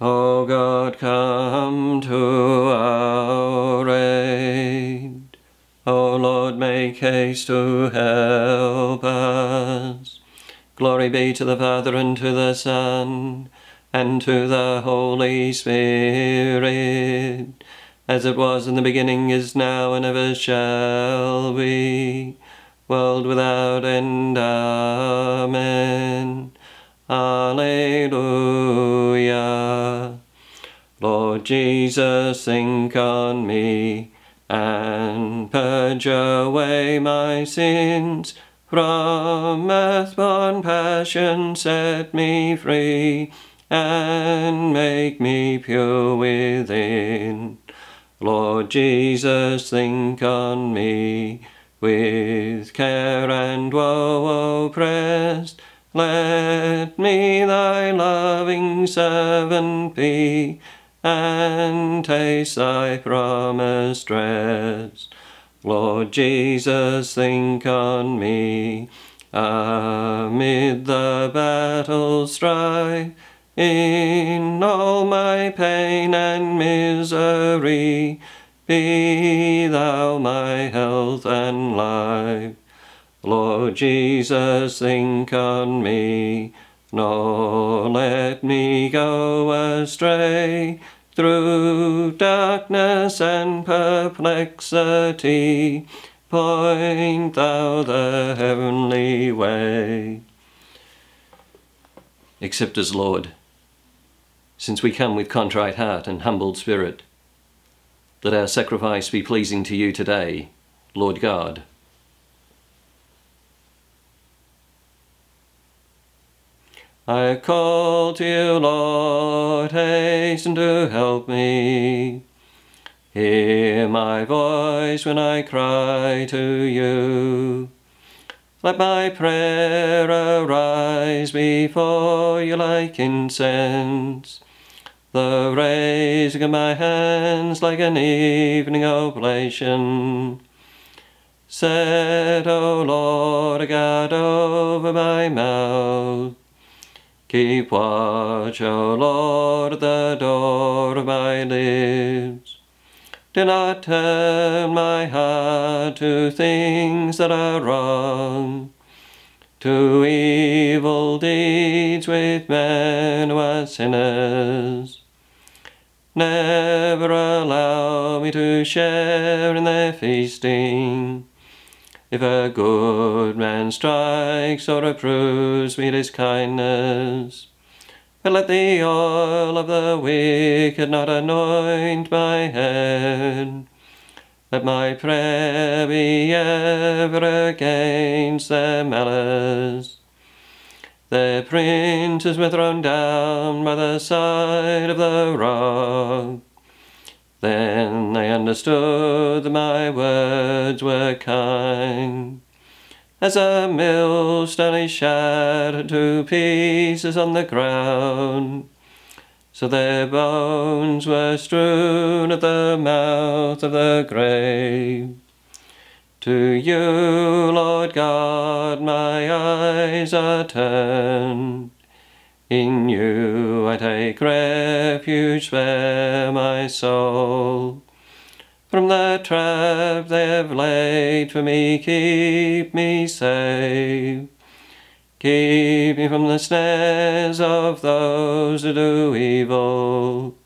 O God, come to our aid. O Lord, make haste to help us. Glory be to the Father, and to the Son, and to the Holy Spirit, as it was in the beginning, is now, and ever shall be, world without end. Amen. Alleluia. Jesus, think on me, and purge away my sins. From earthborn passion set me free, and make me pure within. Lord Jesus, think on me, with care and woe oppressed. Let me thy loving servant be, and taste thy promised rest. Lord Jesus, think on me, amid the battle strife, in all my pain and misery, be thou my health and life. Lord Jesus, think on me, nor let me go astray through darkness and perplexity. Point thou the heavenly way. Accept us, Lord, since we come with contrite heart and humbled spirit. Let our sacrifice be pleasing to you today, Lord God. I call to you, Lord, hasten to help me. Hear my voice when I cry to you. Let my prayer arise before you like incense. The raising of my hands like an evening oblation. Set, O Lord, a guard over my mouth. Keep watch, O Lord, the door of my lips. Do not turn my heart to things that are wrong, to evil deeds with men who are sinners. Never allow me to share in their feasting. If a good man strikes or approves me his kindness, but let the oil of the wicked not anoint my head. Let my prayer be ever against their malice. Their princes were thrown down by the side of the rock. Then I understood that my words were kind. As a millstone is shattered to pieces on the ground, so their bones were strewn at the mouth of the grave. To you, Lord God, my eyes are turned. In you I take refuge, spare my soul. From the trap they have laid for me, keep me safe. Keep me from the snares of those who do evil.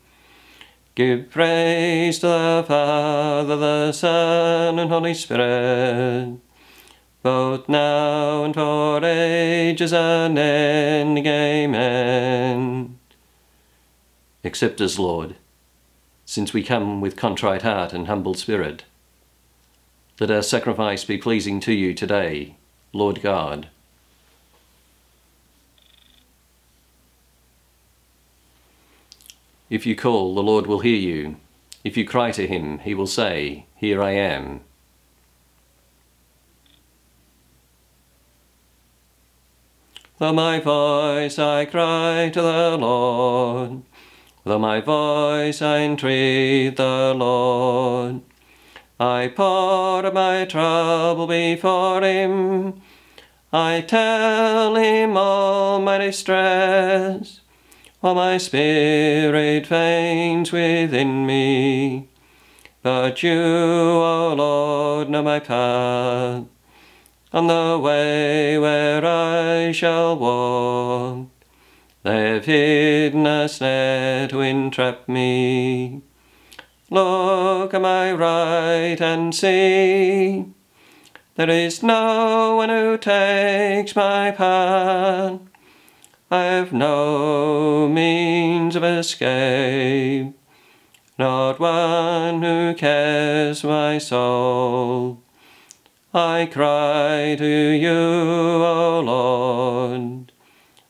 Give praise to the Father, the Son, and Holy Spirit both now and for ages unending. Amen. Accept us, Lord, since we come with contrite heart and humble spirit. Let our sacrifice be pleasing to you today, Lord God. If you call, the Lord will hear you. If you cry to him, he will say, Here I am. Though my voice I cry to the Lord, though my voice I entreat the Lord, I pour my trouble before him, I tell him all my distress. while my spirit faints within me. But you, O Lord, know my path, on the way where I shall walk. They've hidden a snare to entrap me. Look at my right and see. There is no one who takes my part. I have no means of escape, not one who cares my soul. I cry to you, O Lord.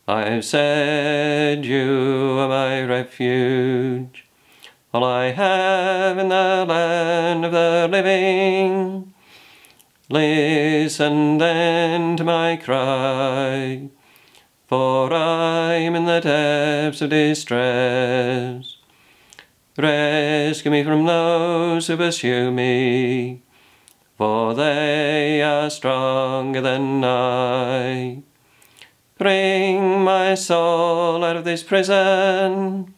I've said you are my refuge. All I have in the land of the living. Listen then to my cry for I am in the depths of distress. Rescue me from those who pursue me, for they are stronger than I. Bring my soul out of this prison,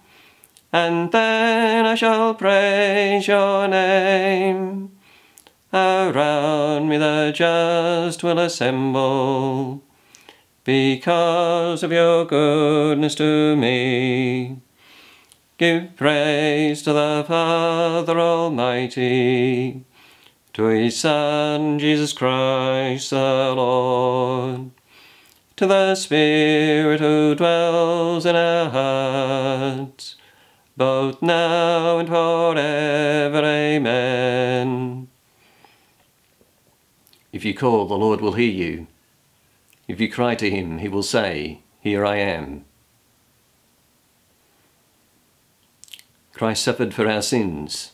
and then I shall praise your name. Around me the just will assemble because of your goodness to me. Give praise to the Father Almighty, to his Son, Jesus Christ the Lord, to the Spirit who dwells in our hearts, both now and forever. Amen. If you call, the Lord will hear you. If you cry to him, he will say, Here I am. Christ suffered for our sins.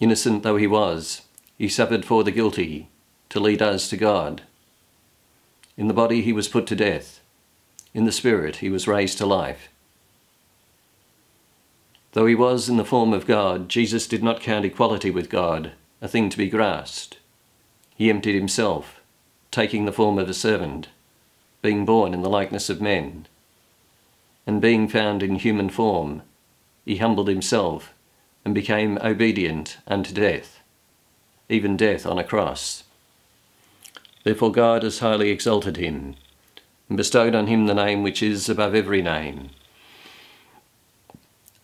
Innocent though he was, he suffered for the guilty, to lead us to God. In the body he was put to death. In the spirit he was raised to life. Though he was in the form of God, Jesus did not count equality with God a thing to be grasped. He emptied himself, taking the form of a servant being born in the likeness of men. And being found in human form, he humbled himself and became obedient unto death, even death on a cross. Therefore God has highly exalted him, and bestowed on him the name which is above every name,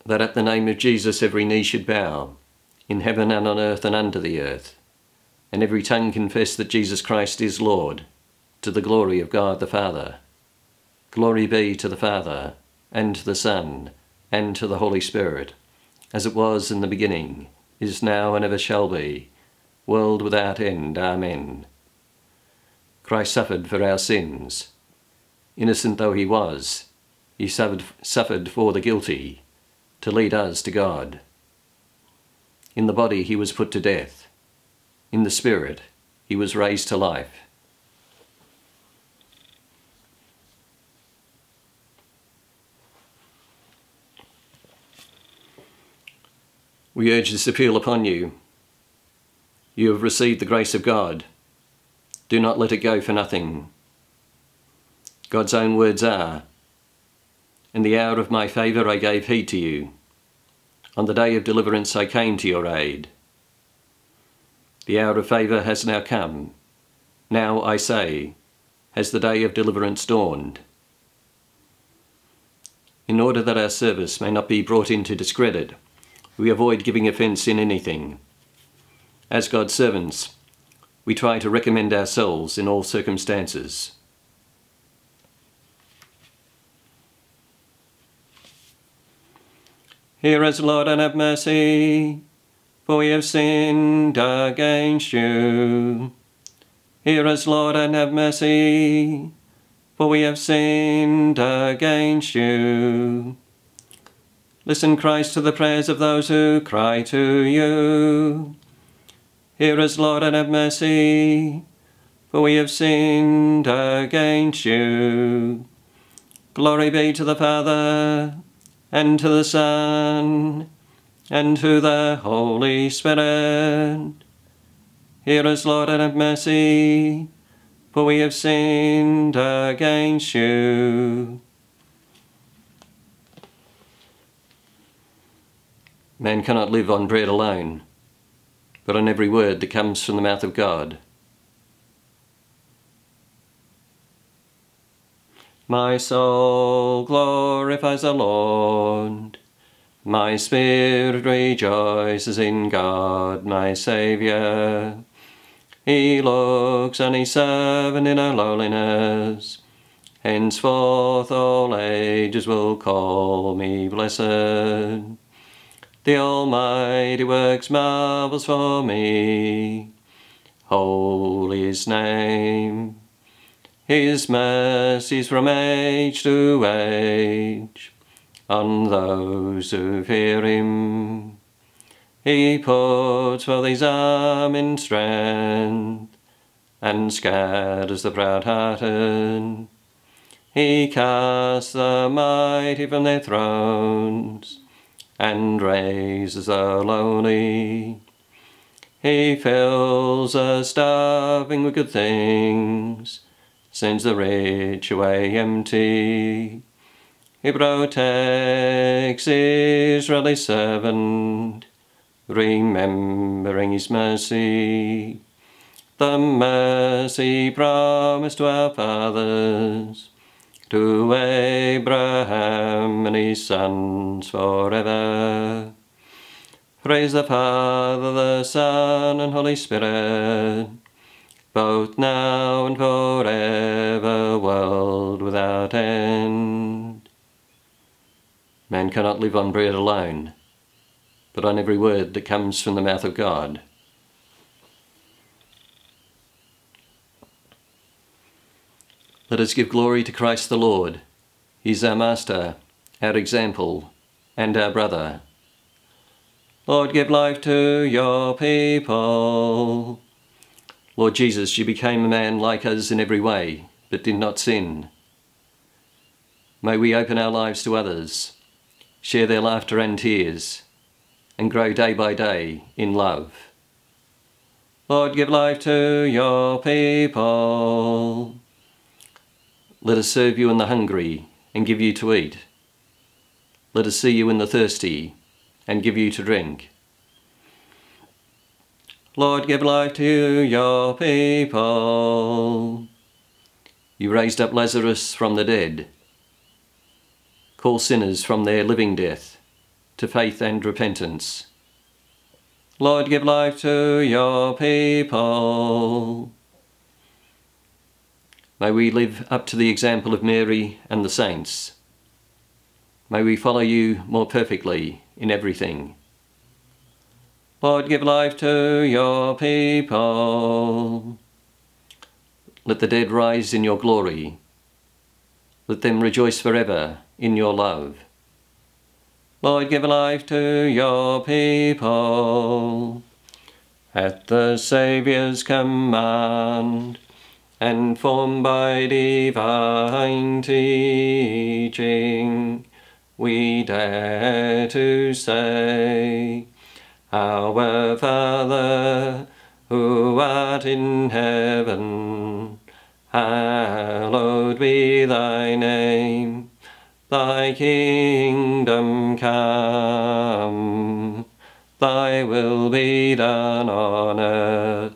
that at the name of Jesus every knee should bow, in heaven and on earth and under the earth, and every tongue confess that Jesus Christ is Lord, to the glory of God the Father. Glory be to the Father, and to the Son, and to the Holy Spirit, as it was in the beginning, is now, and ever shall be, world without end. Amen. Christ suffered for our sins. Innocent though he was, he suffered, suffered for the guilty, to lead us to God. In the body he was put to death. In the spirit he was raised to life. We urge this appeal upon you. You have received the grace of God. Do not let it go for nothing. God's own words are, In the hour of my favour I gave heed to you. On the day of deliverance I came to your aid. The hour of favour has now come. Now, I say, has the day of deliverance dawned. In order that our service may not be brought into discredit, we avoid giving offence in anything. As God's servants, we try to recommend ourselves in all circumstances. Hear us, Lord, and have mercy, for we have sinned against you. Hear us, Lord, and have mercy, for we have sinned against you. Listen, Christ, to the prayers of those who cry to you. Hear us, Lord, and have mercy, for we have sinned against you. Glory be to the Father, and to the Son, and to the Holy Spirit. Hear us, Lord, and have mercy, for we have sinned against you. Man cannot live on bread alone, but on every word that comes from the mouth of God. My soul glorifies the Lord. My spirit rejoices in God, my Saviour. He looks on his servant in her lowliness. Henceforth all ages will call me blessed. The Almighty works marvels for me. Holy His name. His mercies from age to age on those who fear Him. He puts forth His arm in strength and scatters the proud-hearted. He casts the mighty from their thrones and raises the lowly. He fills the starving with good things, sends the rich away empty. He protects Israel his servant, remembering his mercy, the mercy promised to our fathers to Abraham and his sons forever. Praise the Father, the Son, and Holy Spirit, both now and forever, world without end. Man cannot live on bread alone, but on every word that comes from the mouth of God. Let us give glory to Christ the Lord. He is our Master, our example, and our brother. Lord, give life to your people. Lord Jesus, you became a man like us in every way, but did not sin. May we open our lives to others, share their laughter and tears, and grow day by day in love. Lord, give life to your people. Let us serve you in the hungry and give you to eat. Let us see you in the thirsty and give you to drink. Lord, give life to your people. You raised up Lazarus from the dead. Call sinners from their living death to faith and repentance. Lord, give life to your people. May we live up to the example of Mary and the saints. May we follow you more perfectly in everything. Lord, give life to your people. Let the dead rise in your glory. Let them rejoice forever in your love. Lord, give life to your people. At the Saviour's command, and formed by divine teaching, we dare to say, Our Father, who art in heaven, hallowed be thy name. Thy kingdom come, thy will be done on earth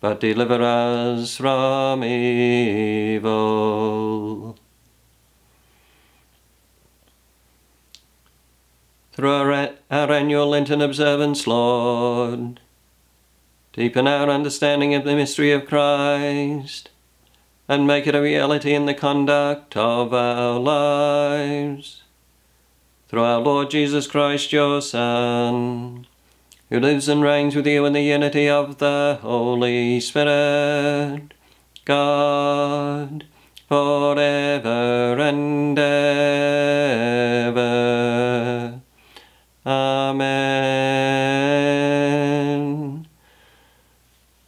but deliver us from evil. Through our, our annual Lenten observance, Lord, deepen our understanding of the mystery of Christ, and make it a reality in the conduct of our lives. Through our Lord Jesus Christ, your Son, who lives and reigns with you in the unity of the Holy Spirit, God, forever and ever. Amen.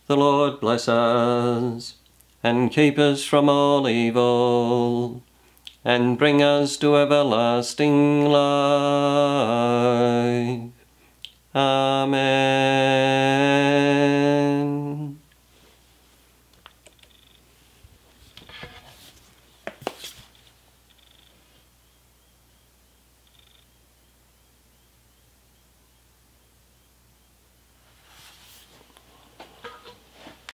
The Lord bless us and keep us from all evil and bring us to everlasting life. 아멘.